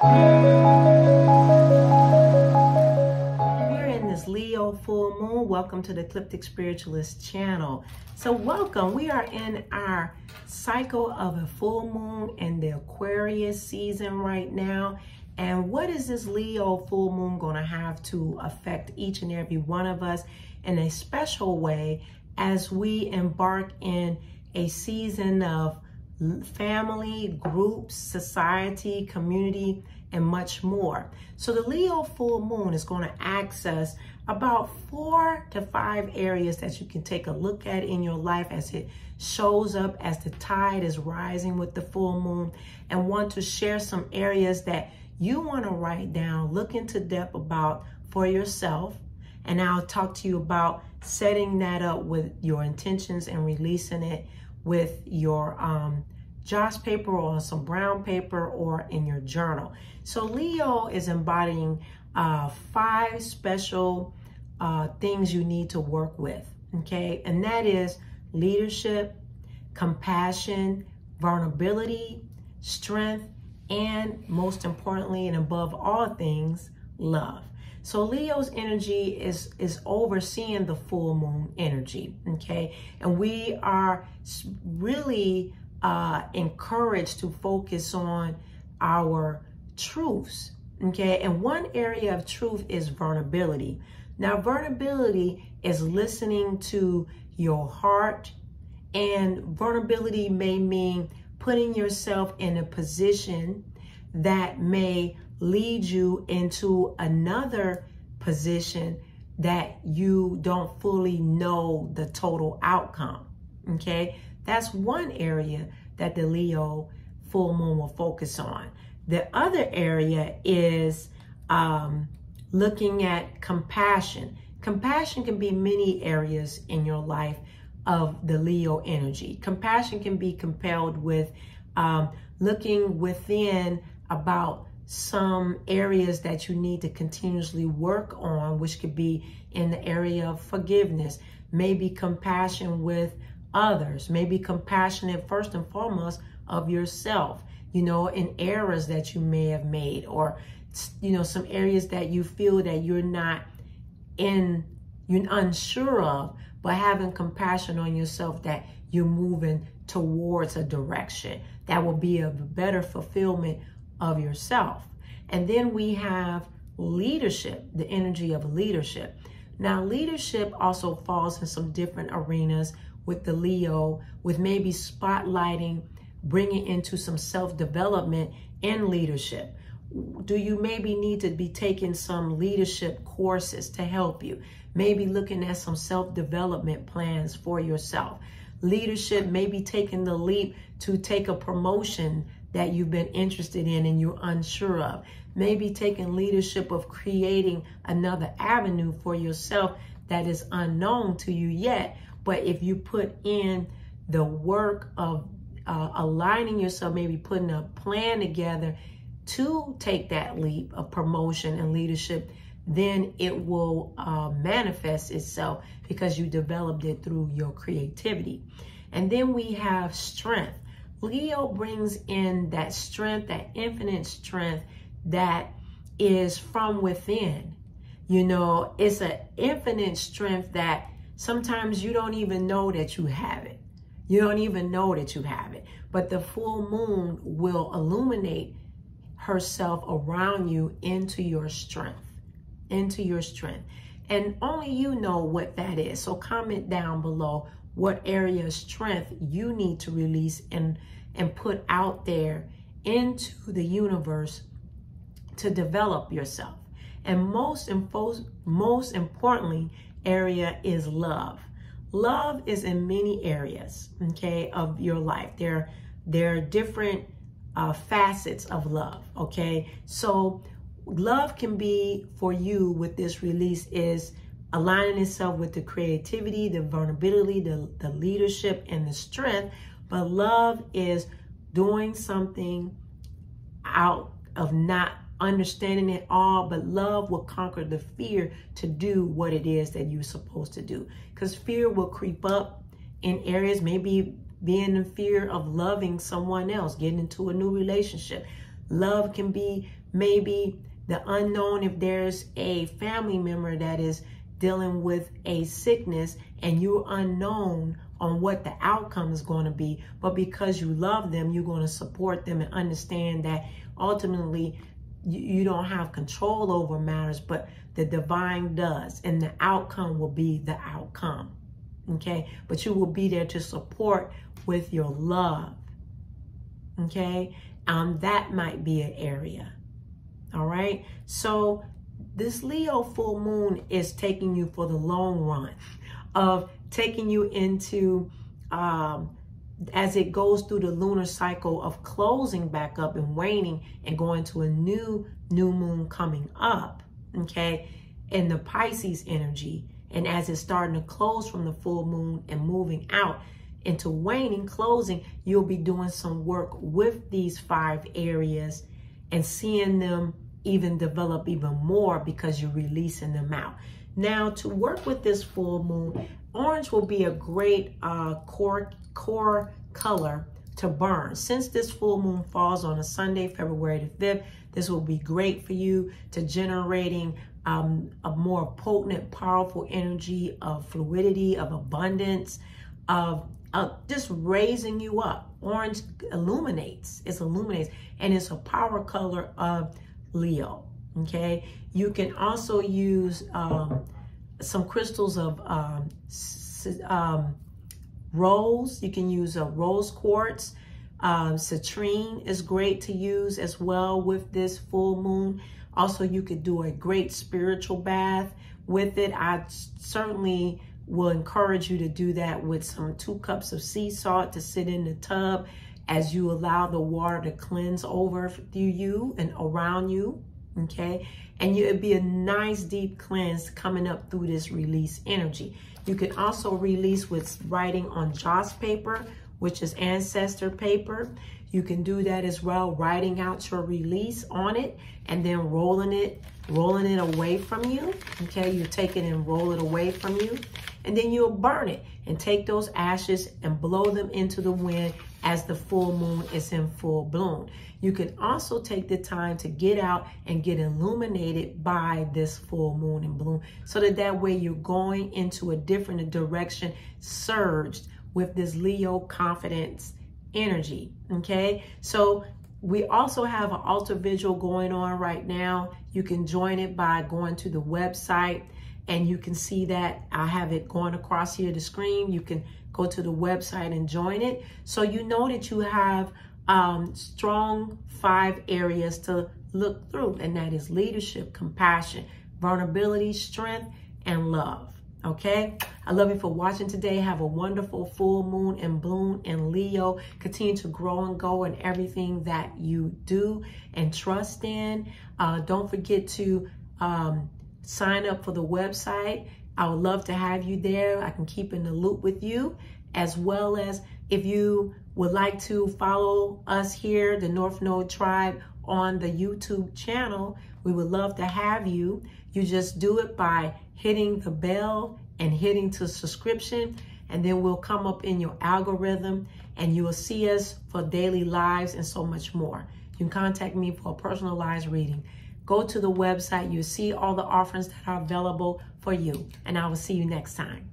We're in this Leo full moon. Welcome to the Ecliptic Spiritualist channel. So welcome. We are in our cycle of a full moon in the Aquarius season right now. And what is this Leo full moon going to have to affect each and every one of us in a special way as we embark in a season of family, groups, society, community, and much more. So the Leo full moon is going to access about four to five areas that you can take a look at in your life as it shows up as the tide is rising with the full moon and want to share some areas that you want to write down, look into depth about for yourself. And I'll talk to you about setting that up with your intentions and releasing it with your um, joss paper or some brown paper or in your journal. So Leo is embodying uh, five special uh, things you need to work with, okay? And that is leadership, compassion, vulnerability, strength, and most importantly and above all things, love. So Leo's energy is is overseeing the full moon energy, okay? And we are really uh, encouraged to focus on our truths. Okay. And one area of truth is vulnerability. Now, vulnerability is listening to your heart, and vulnerability may mean putting yourself in a position that may lead you into another position that you don't fully know the total outcome. Okay. That's one area that the Leo full moon will focus on. The other area is um, looking at compassion. Compassion can be many areas in your life of the Leo energy. Compassion can be compelled with um, looking within about some areas that you need to continuously work on, which could be in the area of forgiveness, maybe compassion with others. Maybe compassionate first and foremost of yourself, you know, in errors that you may have made or, you know, some areas that you feel that you're not in, you're unsure of, but having compassion on yourself that you're moving towards a direction that will be a better fulfillment of yourself. And then we have leadership, the energy of leadership. Now, leadership also falls in some different arenas with the Leo, with maybe spotlighting, bringing into some self development and leadership. Do you maybe need to be taking some leadership courses to help you? Maybe looking at some self development plans for yourself. Leadership, maybe taking the leap to take a promotion that you've been interested in and you're unsure of. Maybe taking leadership of creating another avenue for yourself that is unknown to you yet, but if you put in the work of uh, aligning yourself, maybe putting a plan together to take that leap of promotion and leadership, then it will uh, manifest itself because you developed it through your creativity. And then we have strength. Leo brings in that strength, that infinite strength that is from within. You know, it's an infinite strength that Sometimes you don't even know that you have it. You don't even know that you have it. But the full moon will illuminate herself around you into your strength, into your strength. And only you know what that is. So comment down below what area of strength you need to release and, and put out there into the universe to develop yourself. And most, most importantly, area is love. Love is in many areas, okay, of your life. There, there are different uh, facets of love, okay? So love can be for you with this release is aligning itself with the creativity, the vulnerability, the, the leadership, and the strength. But love is doing something out of not understanding it all, but love will conquer the fear to do what it is that you're supposed to do. Because fear will creep up in areas, maybe being in fear of loving someone else, getting into a new relationship. Love can be maybe the unknown if there's a family member that is dealing with a sickness and you're unknown on what the outcome is going to be. But because you love them, you're going to support them and understand that ultimately you, don't have control over matters, but the divine does. And the outcome will be the outcome. Okay. But you will be there to support with your love. Okay. Um, that might be an area. Right. So this Leo full moon is taking you for the long run of taking you into um, as it goes through the lunar cycle of closing back up and waning and going to a new new moon coming up okay in the pisces energy and as it's starting to close from the full moon and moving out into waning closing you'll be doing some work with these five areas and seeing them even develop even more because you're releasing them out now to work with this full moon Orange will be a great uh, core, core color to burn. Since this full moon falls on a Sunday, February the 5th, this will be great for you to generating um, a more potent, powerful energy of fluidity, of abundance, of uh, just raising you up. Orange illuminates, it illuminates, and it's a power color of Leo, okay? You can also use um, some crystals of um, um, rose. You can use a rose quartz. Um, citrine is great to use as well with this full moon. Also, you could do a great spiritual bath with it. I certainly will encourage you to do that with some two cups of sea salt to sit in the tub as you allow the water to cleanse over through you and around you okay? And you, it'd be a nice deep cleanse coming up through this release energy. You can also release with writing on joss paper, which is ancestor paper. You can do that as well, writing out your release on it and then rolling it, rolling it away from you. Okay, you take it and roll it away from you. And then you'll burn it and take those ashes and blow them into the wind as the full moon is in full bloom. You can also take the time to get out and get illuminated by this full moon and bloom so that that way you're going into a different direction surged with this Leo confidence energy. Okay. So we also have an altar vigil going on right now. You can join it by going to the website and you can see that I have it going across here the screen. You can go to the website and join it. So you know that you have um, strong five areas to look through, and that is leadership, compassion, vulnerability, strength, and love. Okay, I love you for watching today. Have a wonderful full moon and bloom and Leo. Continue to grow and go in everything that you do and trust in. Uh, don't forget to um, sign up for the website. I would love to have you there. I can keep in the loop with you as well as if you would like to follow us here, the North Node Tribe, on the YouTube channel, we would love to have you. You just do it by hitting the bell and hitting to subscription, and then we'll come up in your algorithm and you will see us for daily lives and so much more. You can contact me for a personalized reading. Go to the website, you see all the offerings that are available for you, and I will see you next time.